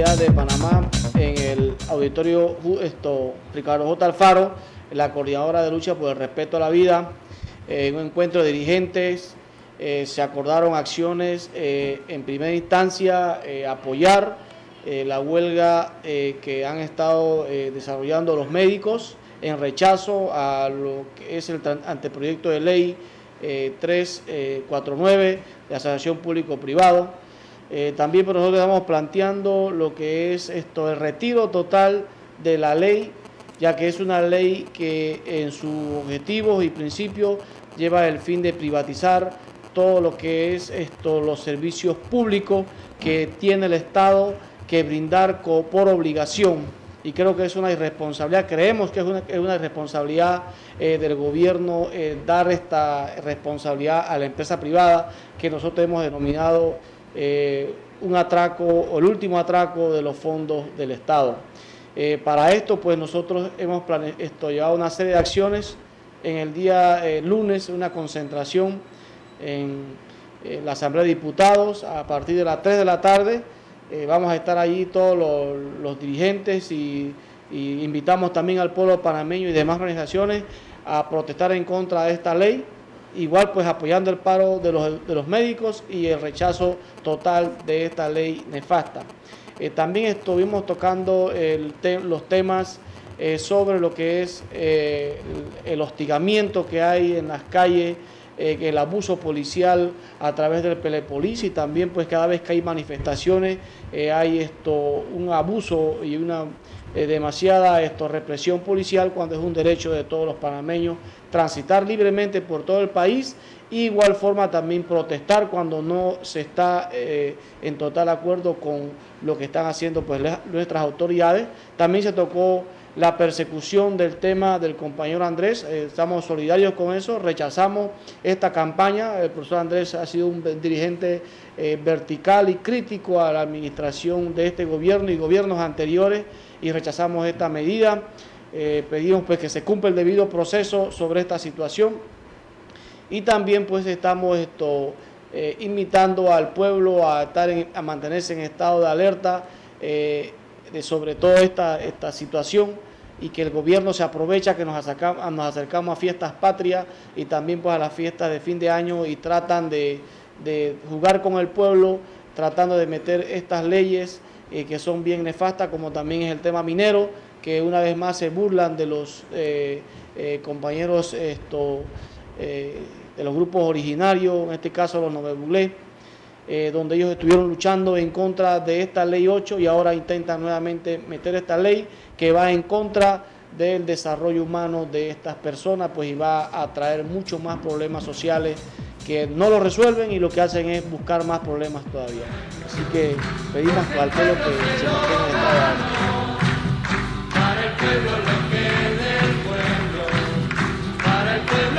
De Panamá, en el auditorio esto, Ricardo J. Alfaro, la coordinadora de lucha por el respeto a la vida, en un encuentro de dirigentes, eh, se acordaron acciones eh, en primera instancia, eh, apoyar la huelga que han estado desarrollando los médicos en rechazo a lo que es el anteproyecto de ley 349 de asociación público-privado. También por nosotros estamos planteando lo que es esto, el retiro total de la ley, ya que es una ley que en sus objetivos y principios lleva el fin de privatizar todo lo que es esto, los servicios públicos que tiene el Estado que brindar por obligación. Y creo que es una irresponsabilidad, creemos que es una, es una irresponsabilidad eh, del gobierno eh, dar esta responsabilidad a la empresa privada que nosotros hemos denominado eh, un atraco o el último atraco de los fondos del Estado. para esto, pues nosotros hemos esto, llevado una serie de acciones. En el día lunes, una concentración en la Asamblea de Diputados a partir de las 3 de la tarde. Eh, vamos a estar allí todos los, dirigentes y, invitamos también al pueblo panameño y demás organizaciones a protestar en contra de esta ley, igual pues apoyando el paro de los, médicos y el rechazo total de esta ley nefasta. Eh, también estuvimos tocando los temas eh, sobre lo que es el hostigamiento que hay en las calles eh, el abuso policial a través del Pelepolis y también pues cada vez que hay manifestaciones eh, hay esto un abuso y una eh, demasiada esto, represión policial cuando es un derecho de todos los panameños transitar libremente por todo el país y igual forma también protestar cuando no se está en total acuerdo con lo que están haciendo pues nuestras autoridades. También se tocó la persecución del tema del compañero Andrés. Eh, estamos solidarios con eso, rechazamos esta campaña. El profesor Andrés ha sido un dirigente eh, vertical y crítico a la administración de este gobierno y gobiernos anteriores y rechazamos esta medida. Eh, pedimos pues que se cumpla el debido proceso sobre esta situación y también pues estamos esto, invitando al pueblo a, estar a mantenerse en estado de alerta sobre todo esta, esta situación y que el gobierno se aprovecha que nos acercamos, a fiestas patrias y también pues a las fiestas de fin de año y tratan de, jugar con el pueblo, tratando de meter estas leyes eh, que son bien nefastas, como también es el tema minero, que una vez más se burlan de los eh, eh, compañeros esto, de los grupos originarios, en este caso los Novebulé eh, donde ellos estuvieron luchando en contra de esta ley 8 y ahora intentan nuevamente meter esta ley que va en contra del desarrollo humano de estas personas, pues y va a traer muchos más problemas sociales que no lo resuelven y lo que hacen es buscar más problemas todavía. Así que pedimos al pueblo que se mantenga en esta... Para el pueblo lo que del pueblo, para el pueblo.